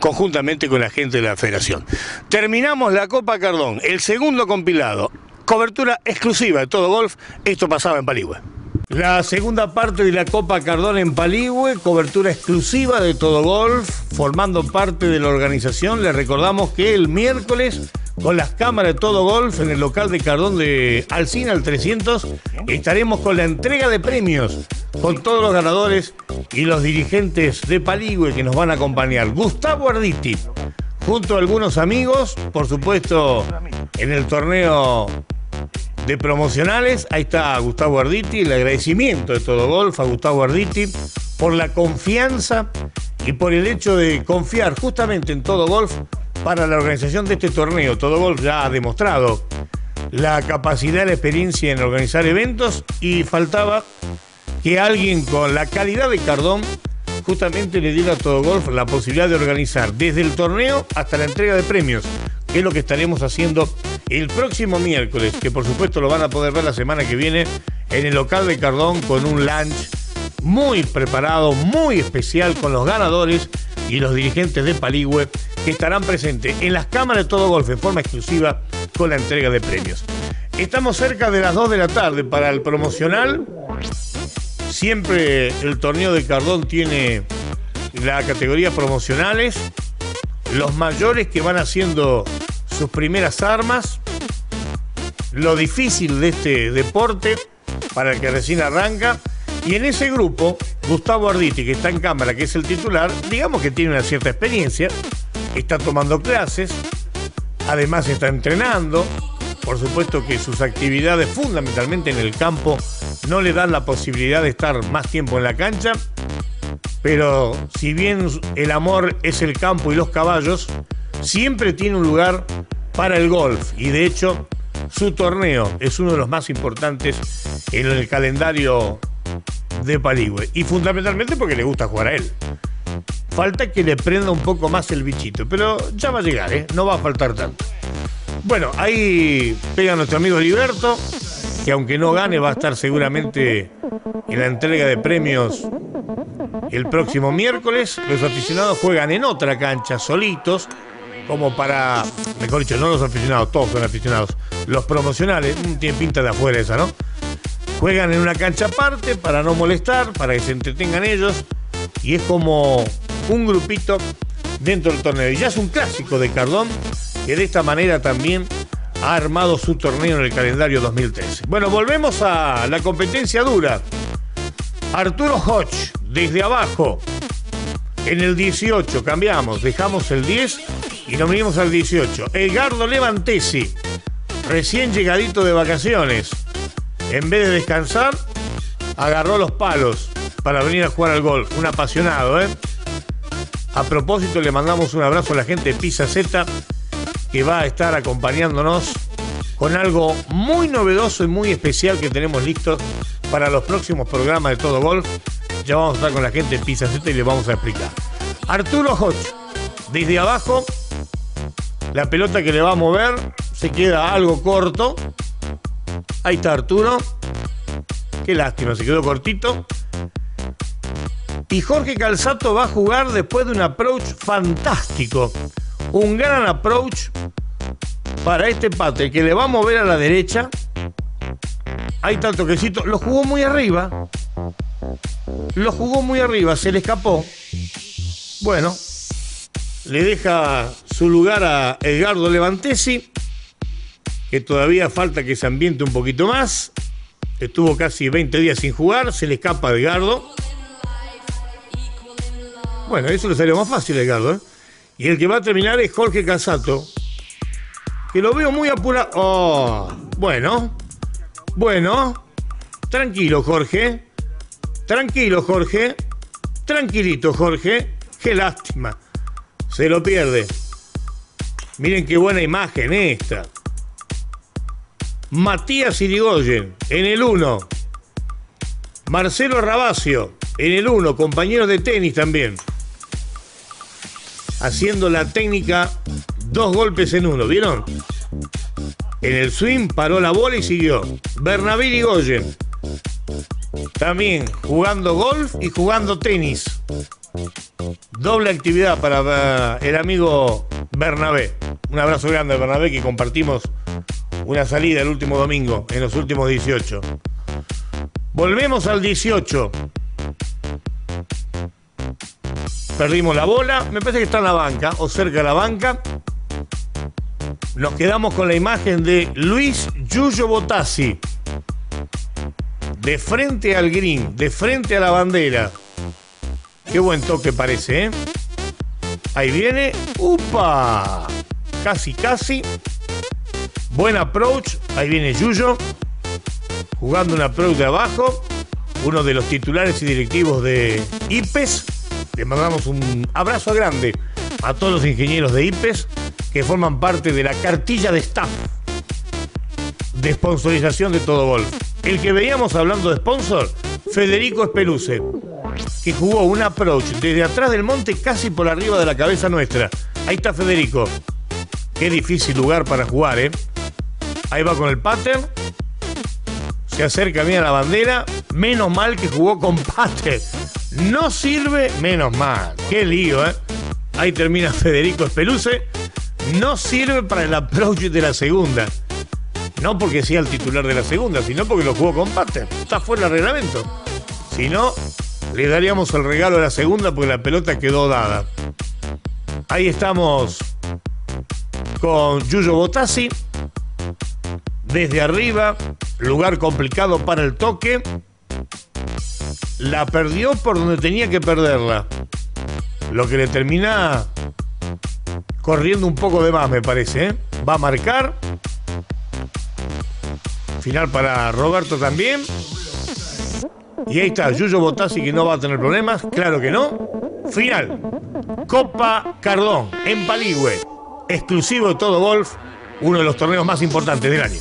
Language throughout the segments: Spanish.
conjuntamente con la gente de la federación. Terminamos la Copa Cardón, el segundo compilado, cobertura exclusiva de todo golf, esto pasaba en Paligüe. La segunda parte de la Copa Cardón en Paligüe, cobertura exclusiva de Todo Golf, formando parte de la organización. Les recordamos que el miércoles, con las cámaras de Todo Golf en el local de Cardón de Alcina, al 300, estaremos con la entrega de premios con todos los ganadores y los dirigentes de Paligüe que nos van a acompañar. Gustavo Arditi, junto a algunos amigos, por supuesto, en el torneo de promocionales. Ahí está Gustavo Arditi, el agradecimiento de todo golf a Gustavo Arditi por la confianza y por el hecho de confiar justamente en todo golf para la organización de este torneo. Todo golf ya ha demostrado la capacidad la experiencia en organizar eventos y faltaba que alguien con la calidad de Cardón justamente le diera a Todo Golf la posibilidad de organizar desde el torneo hasta la entrega de premios, que es lo que estaremos haciendo el próximo miércoles, que por supuesto lo van a poder ver la semana que viene en el local de Cardón con un lunch muy preparado, muy especial con los ganadores y los dirigentes de Paligüe que estarán presentes en las cámaras de todo golf en forma exclusiva con la entrega de premios. Estamos cerca de las 2 de la tarde para el promocional. Siempre el torneo de Cardón tiene la categoría promocionales. Los mayores que van haciendo sus primeras armas, lo difícil de este deporte para el que recién arranca. Y en ese grupo, Gustavo Arditi, que está en cámara, que es el titular, digamos que tiene una cierta experiencia, está tomando clases, además está entrenando, por supuesto que sus actividades fundamentalmente en el campo no le dan la posibilidad de estar más tiempo en la cancha, pero si bien el amor es el campo y los caballos, siempre tiene un lugar para el golf. Y de hecho su torneo es uno de los más importantes en el calendario de Paligüe y fundamentalmente porque le gusta jugar a él. Falta que le prenda un poco más el bichito, pero ya va a llegar, ¿eh? no va a faltar tanto. Bueno, ahí pega nuestro amigo Liberto, que aunque no gane va a estar seguramente en la entrega de premios el próximo miércoles. Los aficionados juegan en otra cancha solitos como para, mejor dicho, no los aficionados, todos son aficionados, los promocionales, mm, tiene pinta de afuera esa, ¿no? Juegan en una cancha aparte para no molestar, para que se entretengan ellos, y es como un grupito dentro del torneo. Y ya es un clásico de Cardón, que de esta manera también ha armado su torneo en el calendario 2013. Bueno, volvemos a la competencia dura. Arturo Hodge, desde abajo, en el 18, cambiamos, dejamos el 10 y nos venimos al 18. Edgardo Levantesi, recién llegadito de vacaciones. En vez de descansar, agarró los palos para venir a jugar al golf. Un apasionado, ¿eh? A propósito, le mandamos un abrazo a la gente de Pisa Z que va a estar acompañándonos con algo muy novedoso y muy especial que tenemos listo para los próximos programas de Todo Golf. Ya vamos a estar con la gente de Pisa Z y le vamos a explicar. Arturo Hodge, desde abajo, la pelota que le va a mover se queda algo corto. Ahí está Arturo. Qué lástima, se quedó cortito. Y Jorge Calzato va a jugar después de un approach fantástico. Un gran approach para este pate que le va a mover a la derecha. Ahí está el toquecito. Lo jugó muy arriba. Lo jugó muy arriba, se le escapó. Bueno, le deja su lugar a Edgardo Levantesi, que todavía falta que se ambiente un poquito más. Estuvo casi 20 días sin jugar, se le escapa a Edgardo. Bueno, eso le salió más fácil a Edgardo. ¿eh? Y el que va a terminar es Jorge Casato, que lo veo muy apurado. Oh, bueno, bueno, tranquilo Jorge, tranquilo Jorge, tranquilito Jorge, qué lástima. Se lo pierde. Miren qué buena imagen esta. Matías Irigoyen en el 1. Marcelo Rabacio en el 1, compañeros de tenis también. Haciendo la técnica dos golpes en uno, ¿vieron? En el swing paró la bola y siguió. Bernabé Irigoyen. También jugando golf y jugando tenis. Doble actividad para el amigo Bernabé. Un abrazo grande a Bernabé que compartimos una salida el último domingo, en los últimos 18. Volvemos al 18. Perdimos la bola, me parece que está en la banca o cerca de la banca. Nos quedamos con la imagen de Luis Yuyo Botassi. De frente al green, de frente a la bandera. Qué buen toque parece, ¿eh? Ahí viene. ¡Upa! Casi, casi. Buen approach. Ahí viene Yuyo. Jugando un approach de abajo. Uno de los titulares y directivos de IPES. Le mandamos un abrazo grande a todos los ingenieros de IPES que forman parte de la cartilla de staff de sponsorización de Todo Golf. El que veíamos hablando de sponsor, Federico Espeluce, que jugó un approach desde atrás del monte casi por arriba de la cabeza nuestra. Ahí está Federico. Qué difícil lugar para jugar, ¿eh? Ahí va con el pattern. Se acerca bien a la bandera. Menos mal que jugó con pattern. No sirve, menos mal. Qué lío, ¿eh? Ahí termina Federico Espeluce. No sirve para el approach de la segunda. No porque sea el titular de la segunda, sino porque lo jugó con pattern. Está fuera del reglamento. Si no, le daríamos el regalo a la segunda porque la pelota quedó dada. Ahí estamos con Yuyo Botassi. Desde arriba, lugar complicado para el toque. La perdió por donde tenía que perderla. Lo que le termina corriendo un poco de más, me parece. ¿eh? Va a marcar. Final para Roberto también. Y ahí está, Yuyo Botassi que no va a tener problemas, claro que no. Final, Copa Cardón en Paligüe, exclusivo de todo golf, uno de los torneos más importantes del año.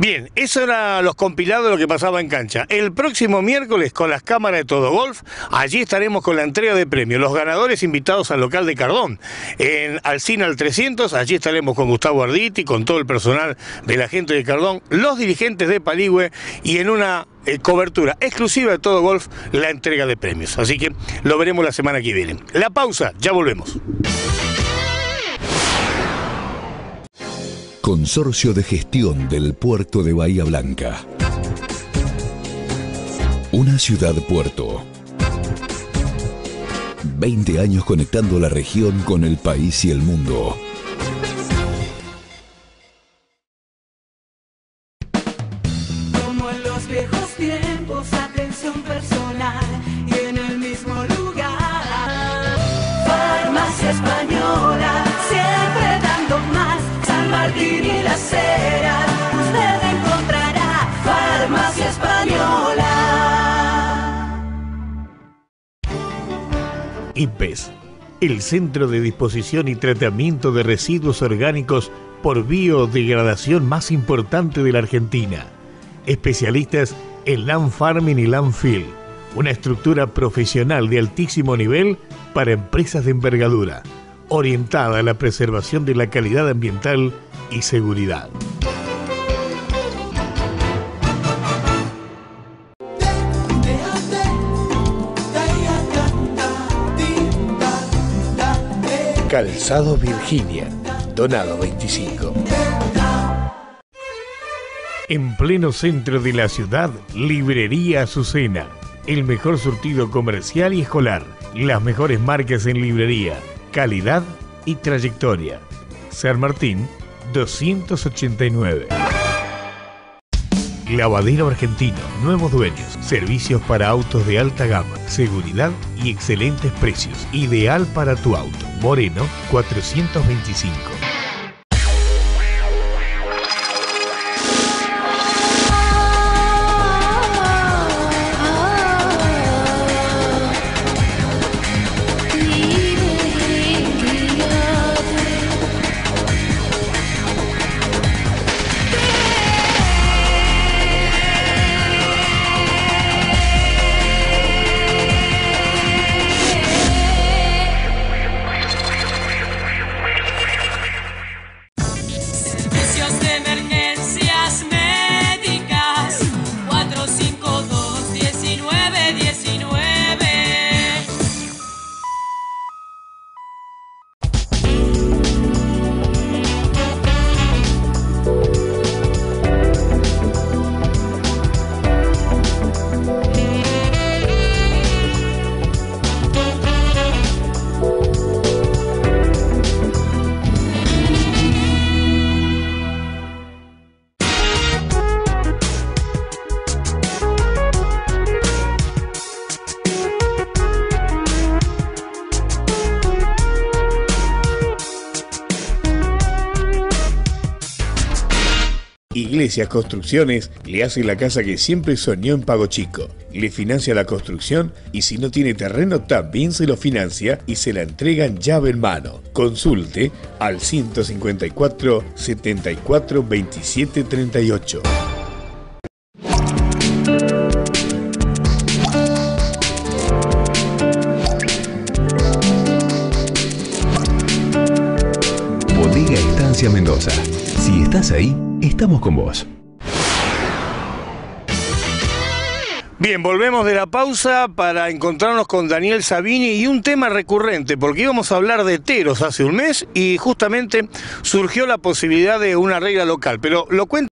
Bien, eso era los compilados de lo que pasaba en cancha. El próximo miércoles con las cámaras de Todo Golf, allí estaremos con la entrega de premios. Los ganadores invitados al local de Cardón. En Alcina al 300, allí estaremos con Gustavo Arditi, con todo el personal de la gente de Cardón, los dirigentes de Paligüe y en una eh, cobertura exclusiva de Todo Golf, la entrega de premios. Así que lo veremos la semana que viene. La pausa, ya volvemos. Consorcio de Gestión del Puerto de Bahía Blanca. Una ciudad puerto. 20 años conectando la región con el país y el mundo. IPES, el Centro de Disposición y Tratamiento de Residuos Orgánicos por Biodegradación más importante de la Argentina. Especialistas en land farming y landfill, una estructura profesional de altísimo nivel para empresas de envergadura, orientada a la preservación de la calidad ambiental y seguridad. Calzado Virginia, Donado 25. En pleno centro de la ciudad, Librería Azucena. El mejor surtido comercial y escolar. Las mejores marcas en librería. Calidad y trayectoria. San Martín, 289. Lavadero Argentino, nuevos dueños, servicios para autos de alta gama, seguridad y excelentes precios. Ideal para tu auto. Moreno 425. Iglesias Construcciones le hace la casa que siempre soñó en Pago Chico. Le financia la construcción y si no tiene terreno también se lo financia y se la entregan llave en mano. Consulte al 154 74 27 38. Bodega Estancia Mendoza. Si estás ahí, estamos con vos. Bien, volvemos de la pausa para encontrarnos con Daniel Sabini y un tema recurrente, porque íbamos a hablar de teros hace un mes y justamente surgió la posibilidad de una regla local, pero lo cuento